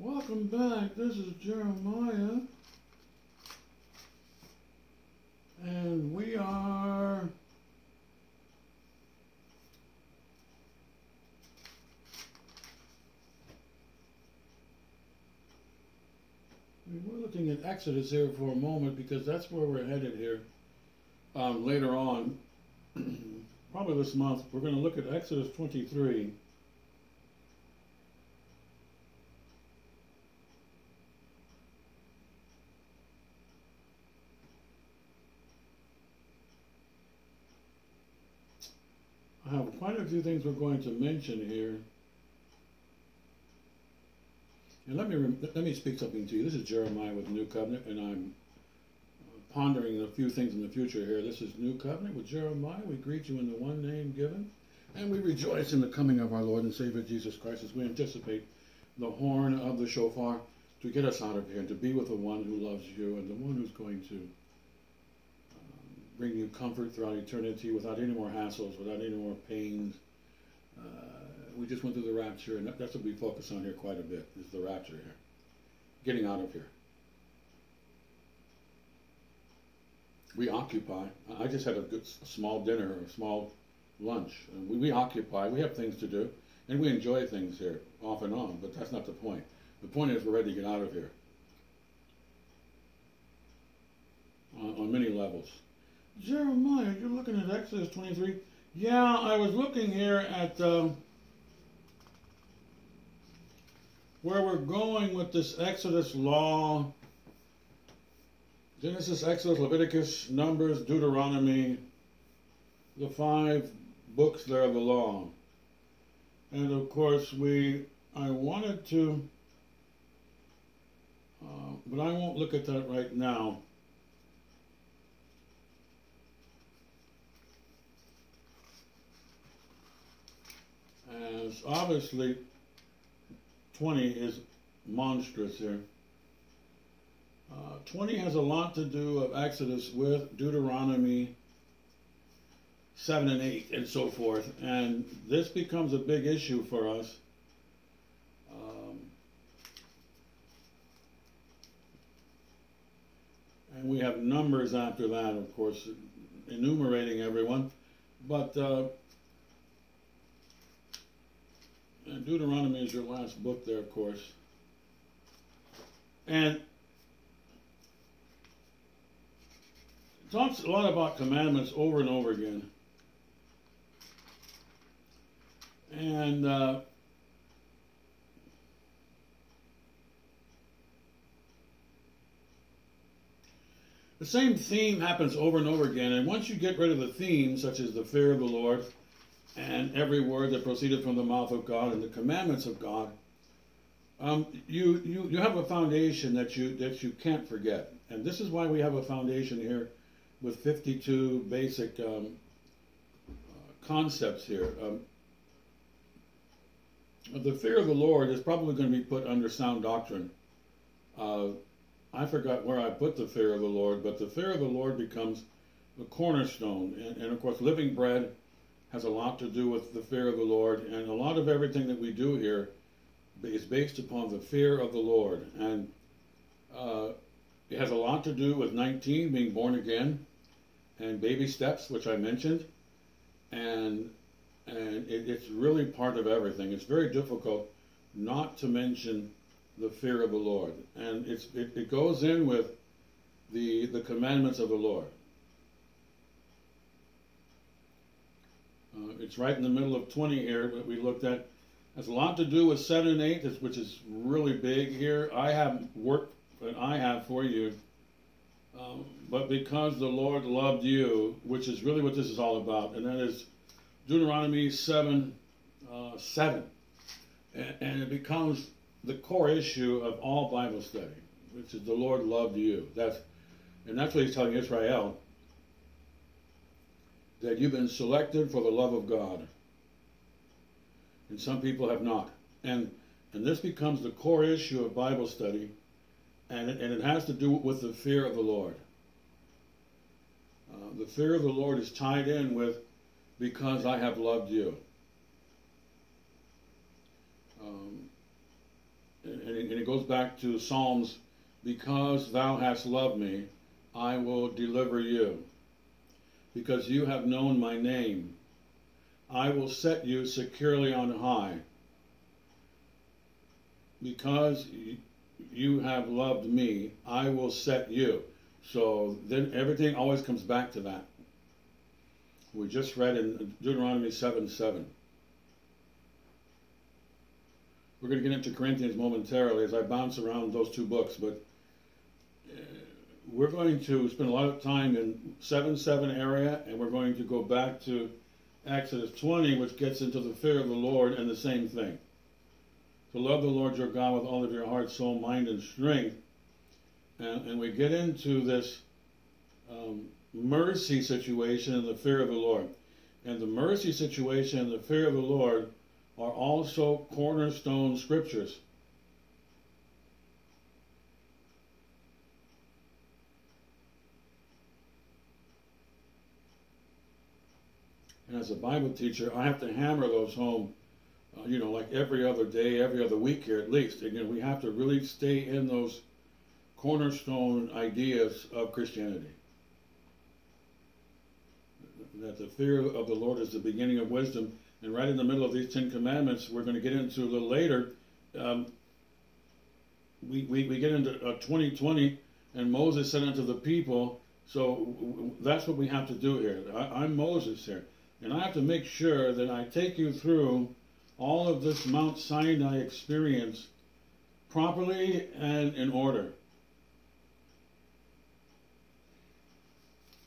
Welcome back. This is Jeremiah. And we are We're looking at Exodus here for a moment because that's where we're headed here. Um, later on, probably this month, we're going to look at Exodus 23. I have quite a few things we're going to mention here. And let me let me speak something to you. This is Jeremiah with New Covenant, and I'm uh, pondering a few things in the future here. This is New Covenant with Jeremiah. We greet you in the one name given, and we rejoice in the coming of our Lord and Savior Jesus Christ as we anticipate the horn of the shofar to get us out of here and to be with the one who loves you and the one who's going to bring you comfort throughout eternity without any more hassles, without any more pains. Uh, we just went through the rapture, and that's what we focus on here quite a bit, is the rapture here. Getting out of here. We occupy. I just had a good small dinner, a small lunch. We, we occupy. We have things to do, and we enjoy things here off and on, but that's not the point. The point is we're ready to get out of here on, on many levels. Jeremiah, you're looking at Exodus 23. Yeah, I was looking here at um, where we're going with this Exodus law. Genesis, Exodus, Leviticus, Numbers, Deuteronomy, the five books there of the law. And of course, we, I wanted to, uh, but I won't look at that right now. As obviously 20 is monstrous here. Uh, 20 has a lot to do of Exodus with Deuteronomy 7 and 8 and so forth. And this becomes a big issue for us. Um, and we have numbers after that, of course, enumerating everyone. But uh, and Deuteronomy is your last book there, of course. And talks a lot about commandments over and over again. And uh, the same theme happens over and over again. And once you get rid of the theme, such as the fear of the Lord, and every word that proceeded from the mouth of God and the commandments of God, um, you, you, you have a foundation that you, that you can't forget. And this is why we have a foundation here with 52 basic um, uh, concepts here. Um, the fear of the Lord is probably going to be put under sound doctrine. Uh, I forgot where I put the fear of the Lord, but the fear of the Lord becomes the cornerstone. And, and of course, living bread has a lot to do with the fear of the Lord, and a lot of everything that we do here is based upon the fear of the Lord. And uh, it has a lot to do with 19 being born again and baby steps, which I mentioned. And and it, it's really part of everything. It's very difficult not to mention the fear of the Lord. And it's it, it goes in with the the commandments of the Lord. Uh, it's right in the middle of 20 here, but we looked at. Has a lot to do with 7 and 8, which is really big here. I have work that I have for you. Um, but because the Lord loved you, which is really what this is all about, and that is Deuteronomy 7, uh, 7. And, and it becomes the core issue of all Bible study, which is the Lord loved you. That's, and that's what he's telling Israel that you've been selected for the love of God. And some people have not. And, and this becomes the core issue of Bible study, and it, and it has to do with the fear of the Lord. Uh, the fear of the Lord is tied in with because I have loved you. Um, and, and, and it goes back to Psalms, because thou hast loved me, I will deliver you. Because you have known my name, I will set you securely on high. Because you have loved me, I will set you. So then everything always comes back to that. We just read in Deuteronomy 7 7. We're going to get into Corinthians momentarily as I bounce around those two books, but we're going to spend a lot of time in 7 7 area, and we're going to go back to Exodus 20, which gets into the fear of the Lord and the same thing. To love the Lord your God with all of your heart, soul, mind, and strength. And, and we get into this um, mercy situation and the fear of the Lord. And the mercy situation and the fear of the Lord are also cornerstone scriptures. As a Bible teacher, I have to hammer those home, uh, you know, like every other day, every other week here at least. Again, we have to really stay in those cornerstone ideas of Christianity. That the fear of the Lord is the beginning of wisdom and right in the middle of these Ten Commandments, we're going to get into a little later. Um, we, we, we get into uh, 2020, and Moses said unto the people, so that's what we have to do here. I, I'm Moses here. And I have to make sure that I take you through all of this Mount Sinai experience properly and in order.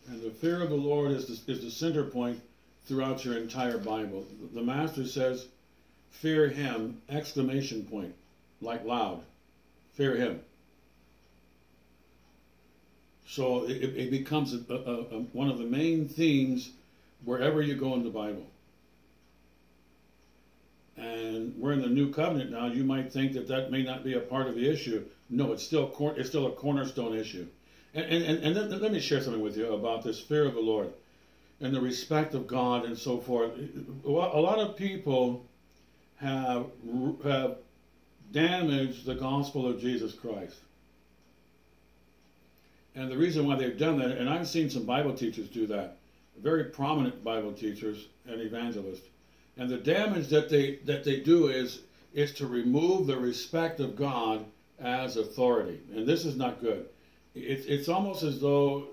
And the fear of the Lord is the, is the center point throughout your entire Bible. The Master says, fear him, exclamation point, like loud. Fear him. So it, it becomes a, a, a, one of the main themes wherever you go in the Bible. And we're in the new covenant now. You might think that that may not be a part of the issue. No, it's still it's still a cornerstone issue. And and, and then, let me share something with you about this fear of the Lord and the respect of God and so forth. A lot of people have have damaged the gospel of Jesus Christ. And the reason why they've done that, and I've seen some Bible teachers do that, very prominent Bible teachers and evangelists. And the damage that they that they do is is to remove the respect of God as authority. And this is not good. It's it's almost as though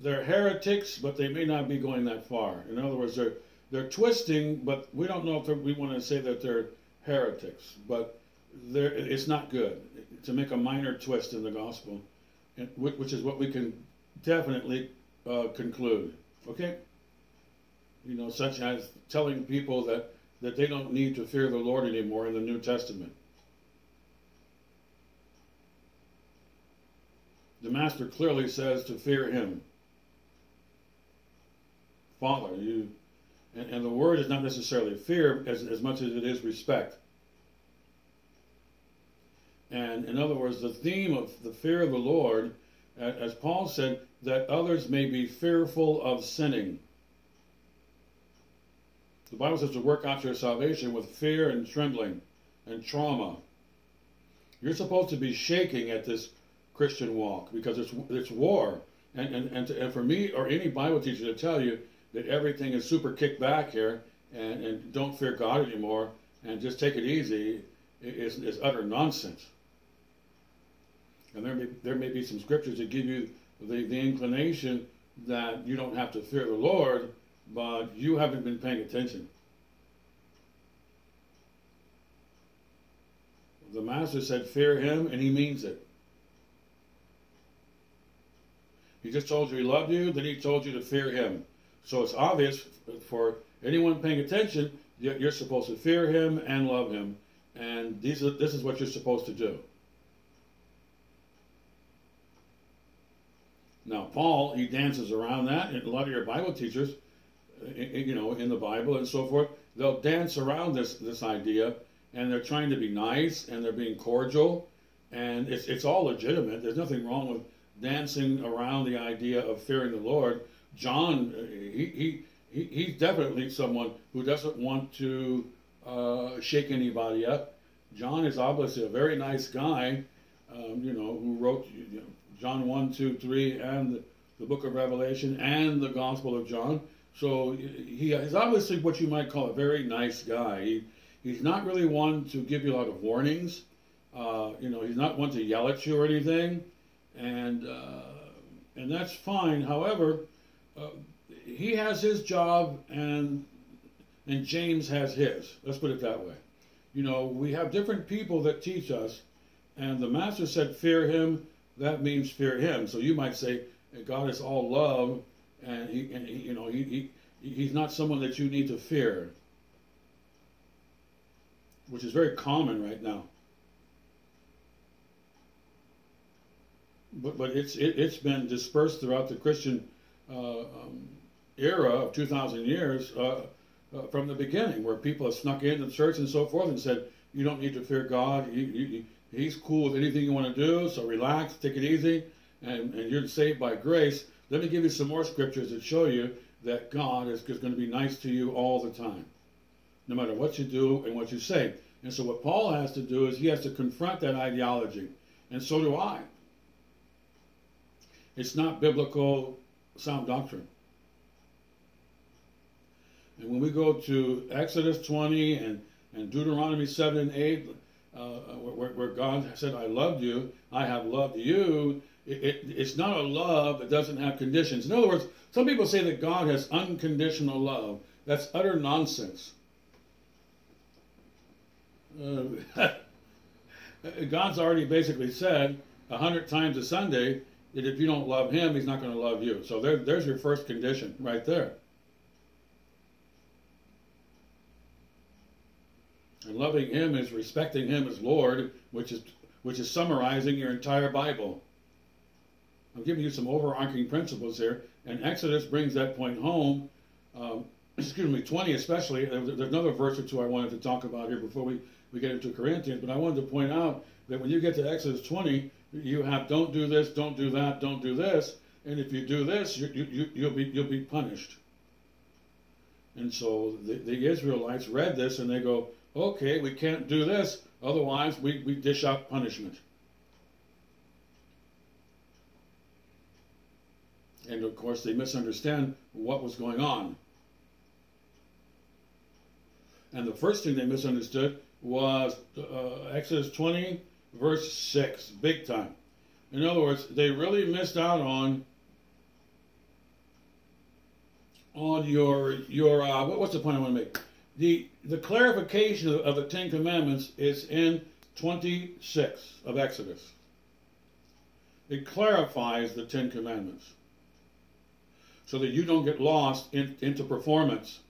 they're heretics, but they may not be going that far. In other words, they're they're twisting, but we don't know if we want to say that they're heretics. But it's not good to make a minor twist in the gospel, which is what we can definitely uh, conclude. Okay, you know, such as telling people that that they don't need to fear the Lord anymore in the New Testament. The Master clearly says to fear Him. Father. You, and, and the word is not necessarily fear as, as much as it is respect. And in other words, the theme of the fear of the Lord, as Paul said, that others may be fearful of sinning. The Bible says to work out your salvation with fear and trembling and trauma. You're supposed to be shaking at this Christian walk because it's it's war. And and and, to, and for me or any Bible teacher to tell you that everything is super kicked back here and, and don't fear God anymore and just take it easy is, is utter nonsense. And there may, there may be some scriptures that give you the, the inclination that you don't have to fear the Lord, but you haven't been paying attention. The Master said, Fear him, and he means it. He just told you he loved you, then he told you to fear him. So it's obvious for anyone paying attention, you're supposed to fear him and love him. And these are, this is what you're supposed to do. Now, Paul, he dances around that, and a lot of your Bible teachers, you know, in the Bible and so forth, they'll dance around this, this idea, and they're trying to be nice, and they're being cordial, and it's, it's all legitimate. There's nothing wrong with dancing around the idea of fearing the Lord, John, he, he, he, he's definitely someone who doesn't want to uh, shake anybody up, John is obviously a very nice guy, um, you know, who wrote you know, John 1, 2, 3, and the, book of Revelation and the Gospel of John. So he is obviously what you might call a very nice guy. He, he's not really one to give you a lot of warnings. Uh, you know, he's not one to yell at you or anything, and uh, and that's fine. However, uh, he has his job, and and James has his. Let's put it that way. You know, we have different people that teach us, and the master said, "Fear him." That means fear him. So you might say, God is all love, and he, and he you know, he, he he's not someone that you need to fear, which is very common right now. But but it's it, has been dispersed throughout the Christian uh, um, era of 2,000 years uh, uh, from the beginning, where people have snuck into the church and so forth and said, "You don't need to fear God. You, you, he's cool with anything you want to do. So relax, take it easy." and, and you're saved by grace, let me give you some more scriptures that show you that God is, is going to be nice to you all the time, no matter what you do and what you say. And so what Paul has to do is he has to confront that ideology, and so do I. It's not biblical sound doctrine. And when we go to Exodus 20 and, and Deuteronomy 7 and 8, uh, where, where God said, I loved you, I have loved you, it, it, it's not a love that doesn't have conditions. In other words, some people say that God has unconditional love. That's utter nonsense. Uh, God's already basically said a hundred times a Sunday that if you don't love Him, He's not going to love you. So there, there's your first condition right there. And loving Him is respecting Him as Lord, which is which is summarizing your entire Bible. I'm giving you some overarching principles here, and Exodus brings that point home. Um, excuse me, 20 especially. There's another verse or two I wanted to talk about here before we, we get into Corinthians, but I wanted to point out that when you get to Exodus 20, you have don't do this, don't do that, don't do this, and if you do this, you, you, you'll, be, you'll be punished. And so the, the Israelites read this and they go, okay, we can't do this, otherwise we, we dish out punishment. And of course, they misunderstand what was going on. And the first thing they misunderstood was uh, Exodus 20, verse 6, big time. In other words, they really missed out on on your your uh, what, what's the point I want to make? The the clarification of, of the Ten Commandments is in 26 of Exodus. It clarifies the Ten Commandments so that you don't get lost in, into performance.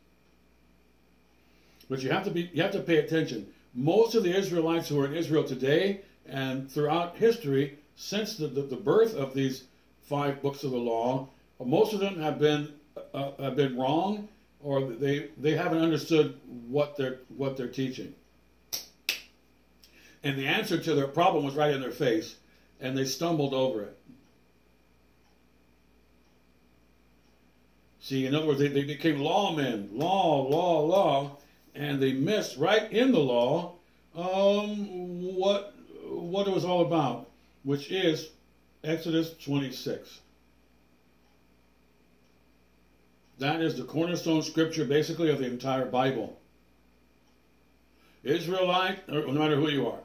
But you have to be you have to pay attention. Most of the Israelites who are in Israel today and throughout history, since the, the, the birth of these five books of the law, most of them have been uh, have been wrong, or they they haven't understood what they're what they're teaching. And the answer to their problem was right in their face, and they stumbled over it. See, in other words, they, they became lawmen, law, law, law, and they missed right in the law um, what what it was all about, which is Exodus 26. That is the cornerstone scripture, basically, of the entire Bible. Israelite, no matter who you are.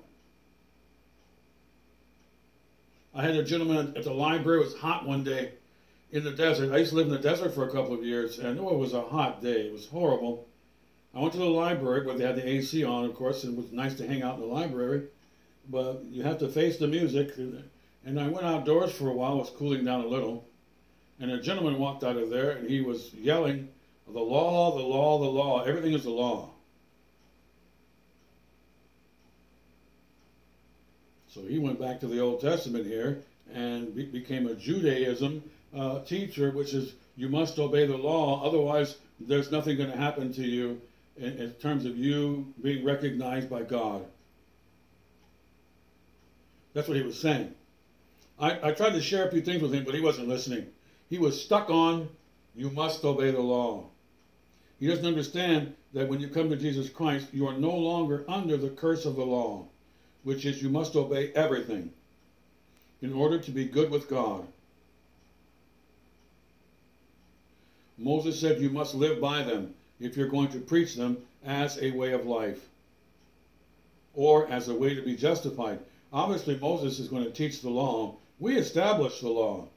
I had a gentleman at the library, it was hot one day, in the desert. I used to live in the desert for a couple of years, and oh, it was a hot day. It was horrible. I went to the library where they had the AC on, of course, and it was nice to hang out in the library. But you have to face the music. And I went outdoors for a while. It was cooling down a little. And a gentleman walked out of there, and he was yelling, the law, the law, the law. Everything is the law. So he went back to the Old Testament here and be became a Judaism uh, teacher, which is you must obey the law, otherwise there's nothing going to happen to you in, in terms of you being recognized by God. That's what he was saying. I, I tried to share a few things with him, but he wasn't listening. He was stuck on, you must obey the law. He doesn't understand that when you come to Jesus Christ, you are no longer under the curse of the law, which is you must obey everything in order to be good with God. Moses said you must live by them if you're going to preach them as a way of life or as a way to be justified. Obviously, Moses is going to teach the law. We establish the law,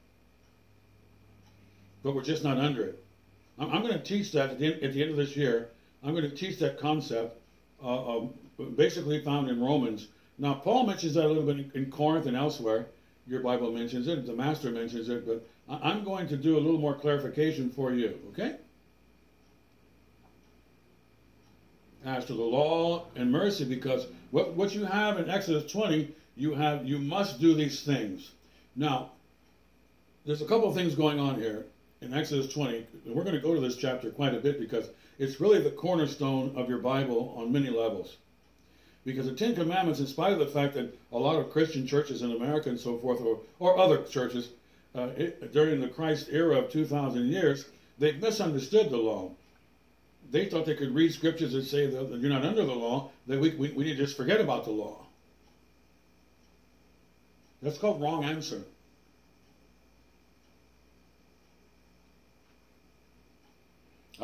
but we're just not under it. I'm, I'm going to teach that at the, end, at the, end, of this year. I'm going to teach that concept, uh, uh, basically found in Romans. Now, Paul mentions that a little bit in, in Corinth and elsewhere. Your Bible mentions it, the Master mentions it, but I'm going to do a little more clarification for you, okay? As to the law and mercy, because what, what you have in Exodus 20, you have you must do these things. Now, there's a couple of things going on here in Exodus 20. We're going to go to this chapter quite a bit because it's really the cornerstone of your Bible on many levels. Because the Ten Commandments, in spite of the fact that a lot of Christian churches in America and so forth, or, or other churches uh, it, during the Christ era of 2,000 years, they misunderstood the law. They thought they could read scriptures that say that you're not under the law, that we, we, we need to just forget about the law. That's called wrong answer.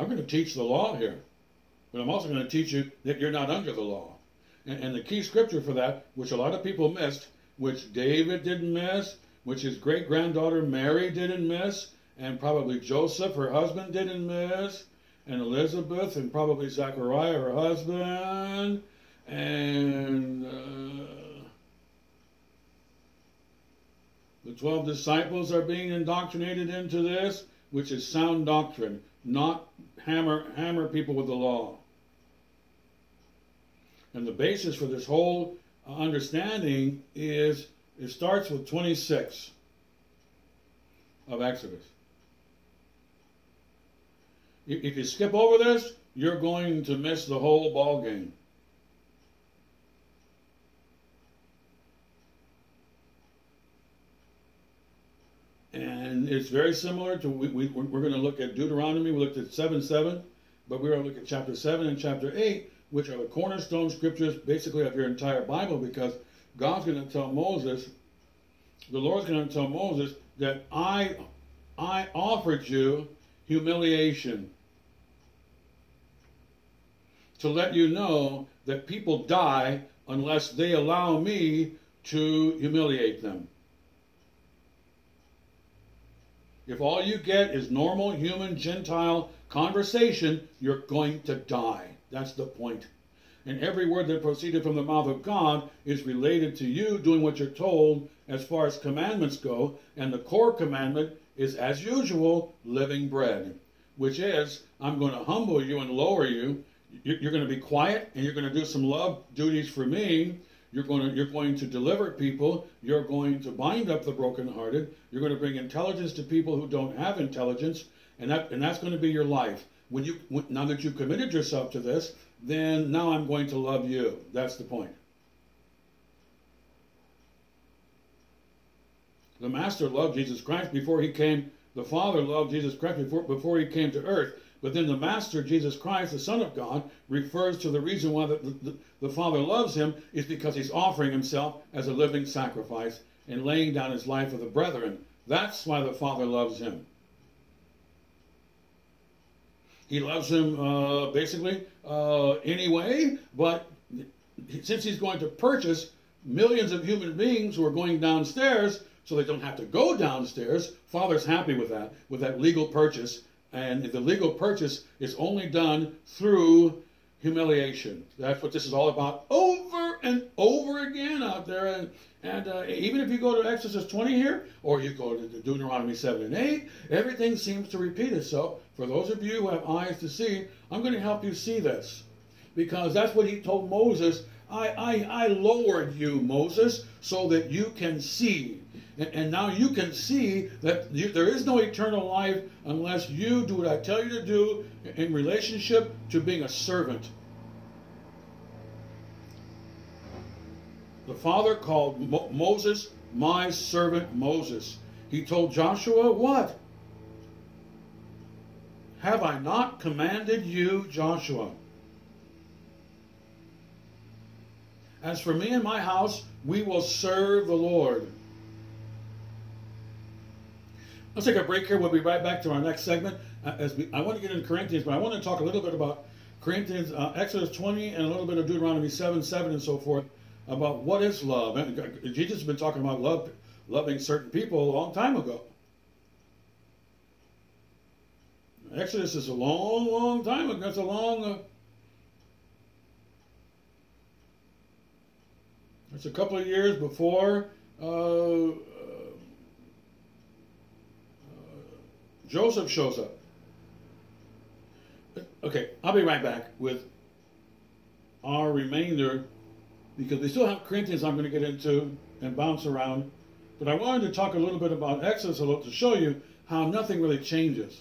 I'm going to teach the law here, but I'm also going to teach you that you're not under the law. And, and the key scripture for that, which a lot of people missed, which David didn't miss, which his great granddaughter Mary didn't miss, and probably Joseph, her husband, didn't miss, and Elizabeth, and probably Zachariah, her husband, and uh, the 12 disciples are being indoctrinated into this, which is sound doctrine, not hammer, hammer people with the law. And the basis for this whole understanding is it starts with 26 of Exodus. If you skip over this, you're going to miss the whole ball game. And it's very similar to, we, we, we're going to look at Deuteronomy, we looked at 7 7, but we're going to look at chapter 7 and chapter 8, which are the cornerstone scriptures basically of your entire Bible because God's going to tell Moses, the Lord's going to tell Moses that I, I offered you humiliation to let you know that people die unless they allow me to humiliate them. If all you get is normal human Gentile conversation, you're going to die. That's the point. And every word that proceeded from the mouth of God is related to you doing what you're told as far as commandments go. And the core commandment is, as usual, living bread, which is, I'm going to humble you and lower you. You're going to be quiet and you're going to do some love duties for me. You're going to, you're going to deliver people. You're going to bind up the brokenhearted. You're going to bring intelligence to people who don't have intelligence. And, that, and that's going to be your life when you now that you've committed yourself to this, then now I'm going to love you. That's the point. The Master loved Jesus Christ before he came. The Father loved Jesus Christ before, before he came to earth. But then the Master, Jesus Christ, the Son of God, refers to the reason why the, the, the Father loves him is because he's offering himself as a living sacrifice and laying down his life for the brethren. That's why the Father loves him. He loves him uh, basically uh, anyway, but since he's going to purchase millions of human beings who are going downstairs so they don't have to go downstairs, Father's happy with that, with that legal purchase. And the legal purchase is only done through humiliation. That's what this is all about over and over again out there. And, and uh, even if you go to Exodus 20 here, or you go to Deuteronomy 7 and 8, everything seems to repeat itself. For those of you who have eyes to see, I'm going to help you see this. Because that's what he told Moses. I, I, I lowered you, Moses, so that you can see. And, and now you can see that you, there is no eternal life unless you do what I tell you to do in relationship to being a servant The Father called Mo Moses my servant Moses. He told Joshua, What? Have I not commanded you, Joshua? As for me and my house, we will serve the Lord. Let's take a break here. We'll be right back to our next segment. Uh, as we, I want to get into Corinthians, but I want to talk a little bit about Corinthians, uh, Exodus 20, and a little bit of Deuteronomy 7, 7, and so forth about what is love. And Jesus has been talking about love, loving certain people a long time ago. Exodus is a long, long time ago. That's a long. Uh, it's a couple of years before uh, uh, Joseph shows up. Okay, I'll be right back with our remainder because we still have Corinthians I'm going to get into and bounce around. But I wanted to talk a little bit about Exodus a little to show you how nothing really changes.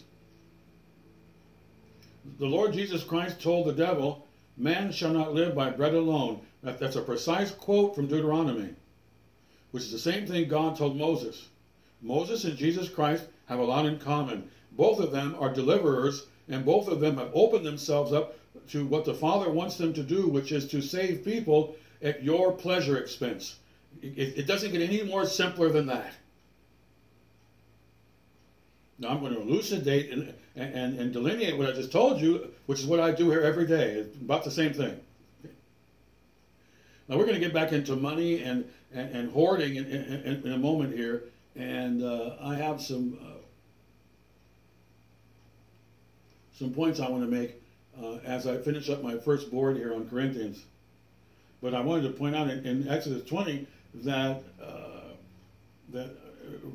The Lord Jesus Christ told the devil, Man shall not live by bread alone. That, that's a precise quote from Deuteronomy, which is the same thing God told Moses. Moses and Jesus Christ have a lot in common. Both of them are deliverers, and both of them have opened themselves up to what the Father wants them to do, which is to save people at your pleasure expense. It, it doesn't get any more simpler than that. Now I'm going to elucidate and, and, and delineate what I just told you, which is what I do here every day. It's about the same thing. Now we're going to get back into money and, and, and hoarding in, in, in, a moment here. And uh, I have some uh, some points I want to make uh, as I finish up my first board here on Corinthians. But I wanted to point out in, in Exodus 20 that uh, that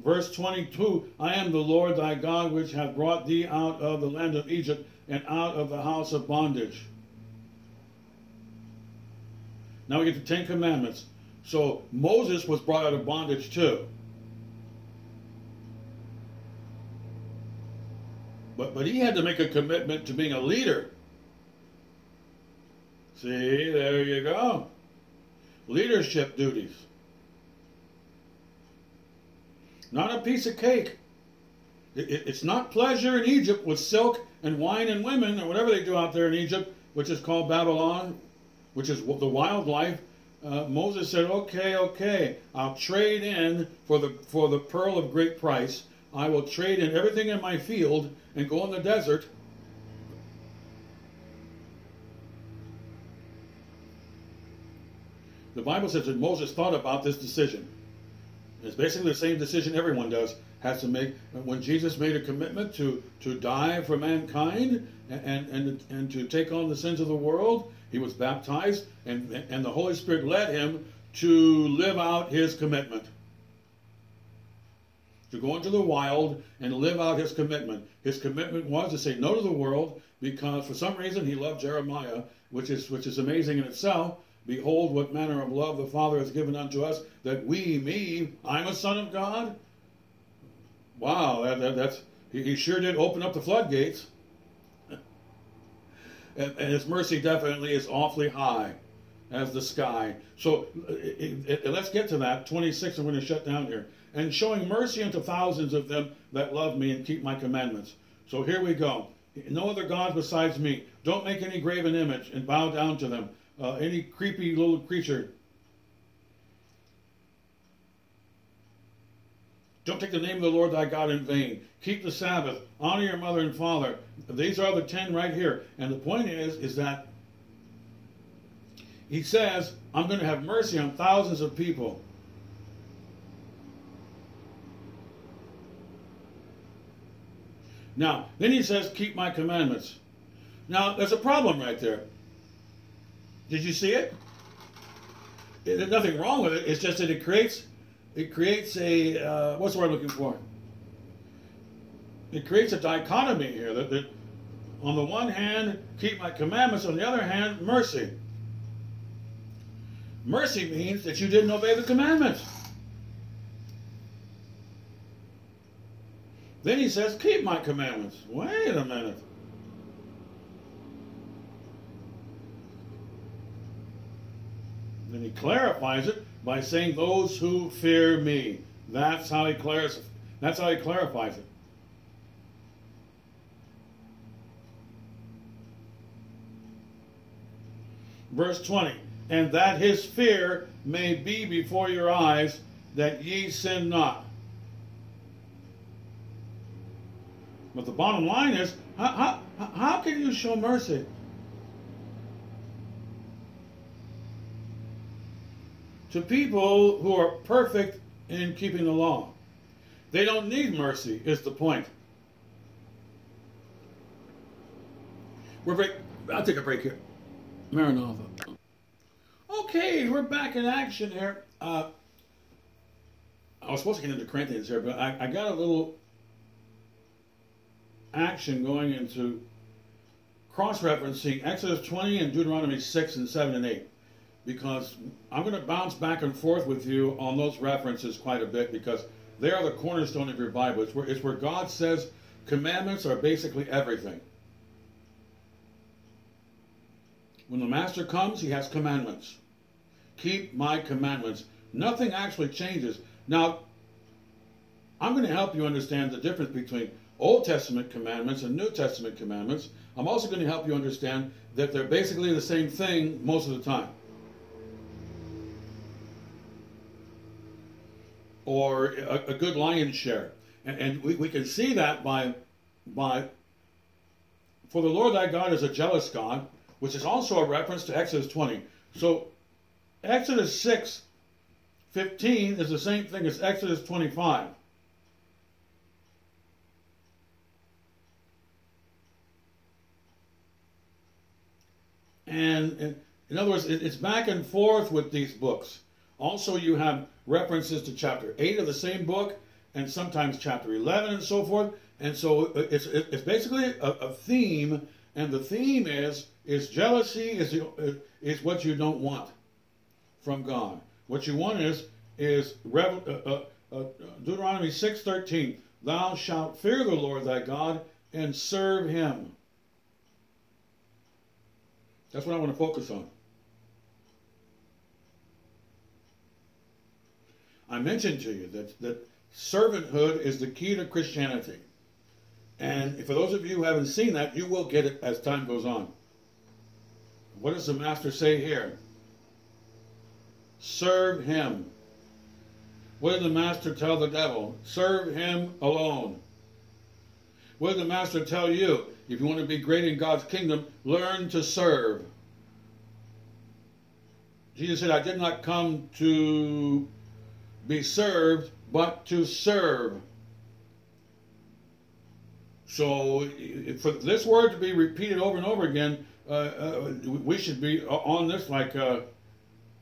verse 22 I am the Lord thy God, which hath brought thee out of the land of Egypt and out of the house of bondage. Now we get the Ten Commandments. So Moses was brought out of bondage too. But, but he had to make a commitment to being a leader. See, there you go. Leadership duties. not a piece of cake. It, it, it's not pleasure in Egypt with silk and wine and women or whatever they do out there in Egypt, which is called Babylon, which is the wildlife. Uh, Moses said, "Okay, okay, I'll trade in for the for the pearl of great price. I will trade in everything in my field and go in the desert." The Bible says that Moses thought about this decision. It's basically the same decision everyone does has to make when Jesus made a commitment to to die for mankind and and and to take on the sins of the world. He was baptized and and the Holy Spirit led him to live out his commitment. To go into the wild and live out his commitment. His commitment was to say no to the world because for some reason he loved Jeremiah, which is which is amazing in itself. Behold, what manner of love the Father has given unto us, that we, me, I'm a son of God. Wow, that, that, that's he, he, sure did open up the floodgates. And, his mercy definitely is awfully high as the sky. So it, it, let's get to that. 26, I'm going to shut down here. And showing mercy unto thousands of them that love me and keep my commandments. So here we go. No other God besides me. Don't make any graven image and bow down to them uh, any creepy little creature. Don't take the name of the Lord thy God in vain. Keep the Sabbath. Honor your mother and father. These are the ten right here. And the point is, is that he says, I'm going to have mercy on thousands of people. Now, then he says, keep my commandments. Now, there's a problem right there. Did you see it? There's nothing wrong with it. It's just that it creates it creates a uh, what's the word I'm looking for? It creates a dichotomy here that, that on the one hand keep my commandments, on the other hand mercy. Mercy means that you didn't obey the commandments. Then he says, keep my commandments. Wait a minute. Then he clarifies it by saying, "Those who fear me." That's how he clarifies. That's how he clarifies it. Verse 20. and that his fear may be before your eyes, that ye sin not. But the bottom line is, how, how, how can you show mercy? To people who are perfect in keeping the law. They don't need mercy, is the point. We're break. I'll take a break here. Maranatha. Okay, we're back in action here. Uh, I was supposed to get into Corinthians here, but I, I got a little action going into cross-referencing Exodus 20 and Deuteronomy 6 and 7 and 8 because I'm going to bounce back and forth with you on those references quite a bit because they are the cornerstone of your Bible. It's where, it's where God says commandments are basically everything. When the master comes, he has commandments. Keep my commandments. Nothing actually changes. Now, I'm going to help you understand the difference between Old Testament commandments and New Testament commandments. I'm also going to help you understand that they're basically the same thing most of the time. Or a, a good lion's share. And, and we, we can see that by, by, for the Lord thy God is a jealous God, which is also a reference to Exodus 20. So Exodus 6, 15 is the same thing as Exodus 25. And, in other words, it's back and forth with these books. Also, you have references to chapter 8 of the same book, and sometimes chapter 11 and so forth. And so it's, it's basically a, a theme, and the theme is, is jealousy is, is what you don't want from God. What you want is, is uh, uh, uh, Deuteronomy 6.13, Thou shalt fear the Lord thy God and serve him. That's what I want to focus on. I mentioned to you that, that servanthood is the key to Christianity. And for those of you who haven't seen that, you will get it as time goes on. What does the master say here? Serve him. What did the master tell the devil? Serve him alone. What did the master tell you? If you want to be great in God's kingdom, learn to serve. Jesus said, I did not come to be served, but to serve. So, for this word to be repeated over and over again, uh, uh, we should be on this like uh,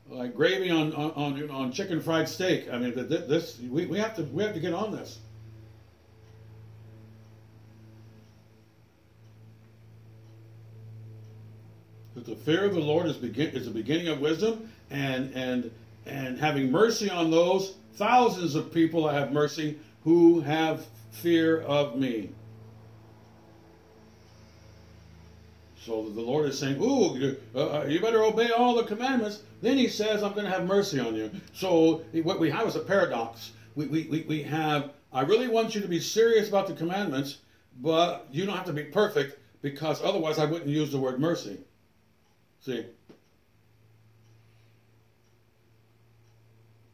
like gravy on on on chicken fried steak. I mean, this we, we have to we have to get on this. the fear of the Lord is, begin, is the beginning of wisdom, and and and having mercy on those thousands of people I have mercy who have fear of me. So the Lord is saying, "Ooh, you, uh, you better obey all the commandments." Then He says, "I'm going to have mercy on you." So what we have is a paradox. We, we, we, we have, I really want you to be serious about the commandments, but you don't have to be perfect because otherwise I wouldn't use the word mercy. See?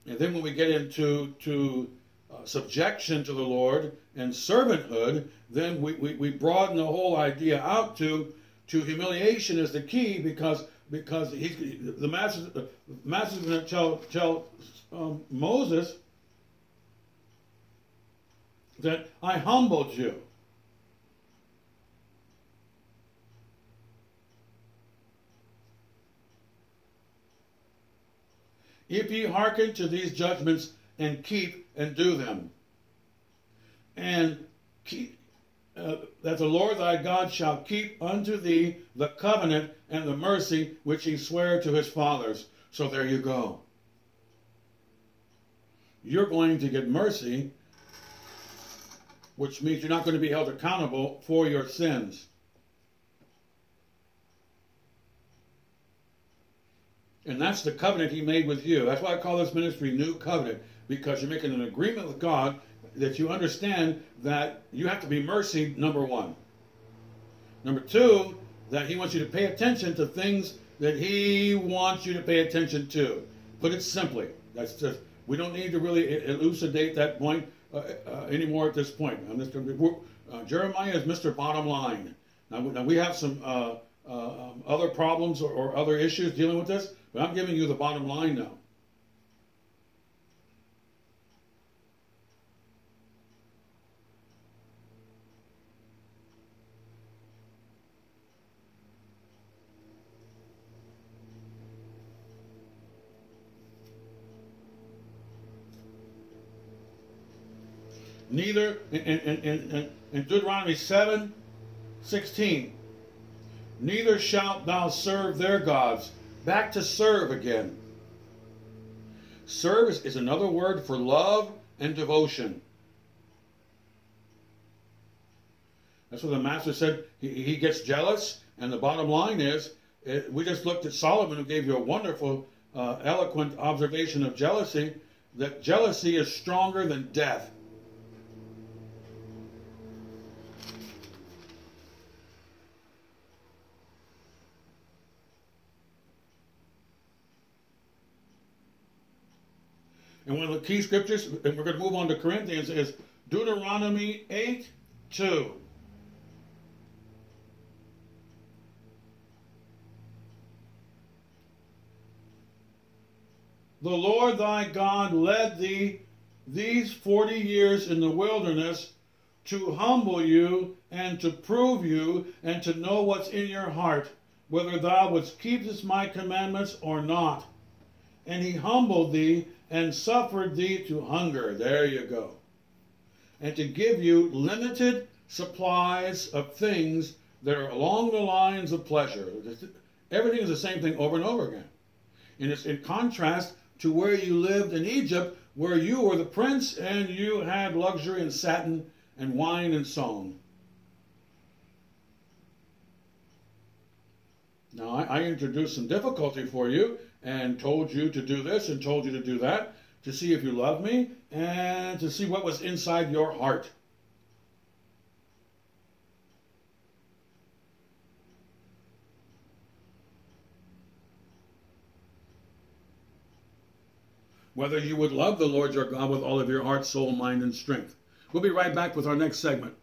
And then when we get into to uh, subjection to the Lord and servanthood, then we, we, we broaden the whole idea out to to humiliation is the key because because he's the master the master's going to tell tell um, Moses that I humbled you. If ye hearken to these judgments and keep and do them. And keep, uh, that the Lord thy God shall keep unto thee the covenant and the mercy which he sware to his fathers. So there you go. You're going to get mercy, which means you're not going to be held accountable for your sins. And that's the covenant he made with you. That's why I call this ministry New Covenant, because you're making an agreement with God that you understand that you have to be mercy, number one. Number two, that he wants you to pay attention to things that He wants you to pay attention to. Put it simply. That's just, we don't need to really elucidate that point uh, uh, anymore at this point. Uh, Mr. Uh, Jeremiah is Mr. Bottom Line. Now, now we have some uh, uh, um, other problems or, or other issues dealing with this, but I'm giving you the bottom line now. Neither, in, in, in, in Deuteronomy 7 16, neither shalt thou serve their gods. Back to serve again. Service is another word for love and devotion. That's what the master said. He, he gets jealous, and the bottom line is, it, we just looked at Solomon, who gave you a wonderful, uh, eloquent observation of jealousy, that jealousy is stronger than death. And one of the key scriptures, and we're going to move on to Corinthians, is Deuteronomy 8 2. The Lord thy God led thee these forty years in the wilderness to humble you and to prove you and to know what's in your heart, whether thou wouldst keep my commandments or not. And he humbled thee and suffered thee to hunger. There you go. And to give you limited supplies of things that are along the lines of pleasure. Everything is the same thing over and over again. And it's in contrast to where you lived in Egypt, where you were the prince and you had luxury and satin and wine and song. Now, I, I introduced some difficulty for you and told you to do this and told you to do that to see if you love me and to see what was inside your heart. Whether you would love the Lord your God with all of your heart, soul, mind, and strength. We'll be right back with our next segment.